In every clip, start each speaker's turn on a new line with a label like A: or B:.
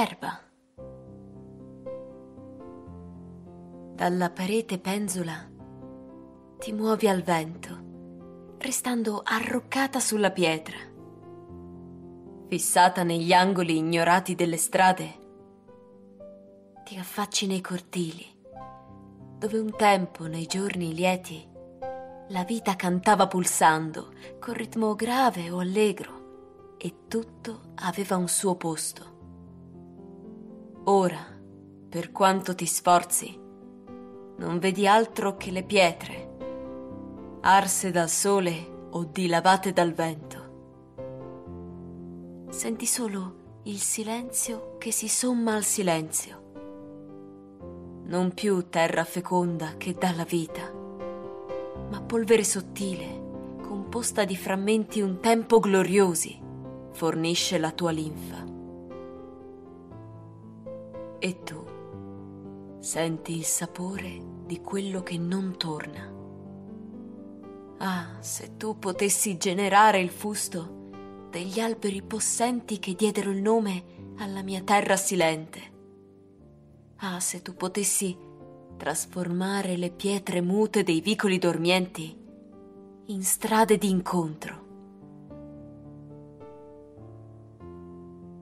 A: erba. Dalla parete penzula ti muovi al vento, restando arroccata sulla pietra. Fissata negli angoli ignorati delle strade, ti affacci nei cortili, dove un tempo, nei giorni lieti, la vita cantava pulsando, con ritmo grave o allegro, e tutto aveva un suo posto. Ora, per quanto ti sforzi, non vedi altro che le pietre, arse dal sole o dilavate dal vento. Senti solo il silenzio che si somma al silenzio. Non più terra feconda che dà la vita, ma polvere sottile, composta di frammenti un tempo gloriosi, fornisce la tua linfa. E tu senti il sapore di quello che non torna. Ah, se tu potessi generare il fusto degli alberi possenti che diedero il nome alla mia terra silente. Ah, se tu potessi trasformare le pietre mute dei vicoli dormienti in strade d'incontro.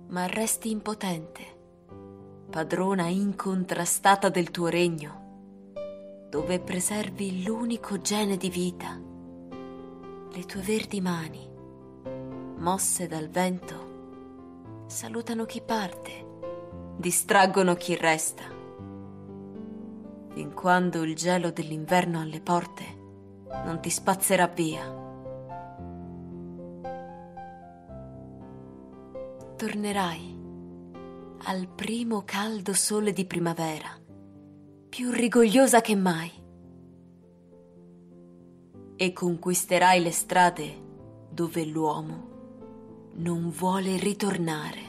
A: Ma resti impotente padrona incontrastata del tuo regno, dove preservi l'unico gene di vita, le tue verdi mani, mosse dal vento, salutano chi parte, distraggono chi resta, fin quando il gelo dell'inverno alle porte non ti spazzerà via. Tornerai al primo caldo sole di primavera, più rigogliosa che mai. E conquisterai le strade dove l'uomo non vuole ritornare.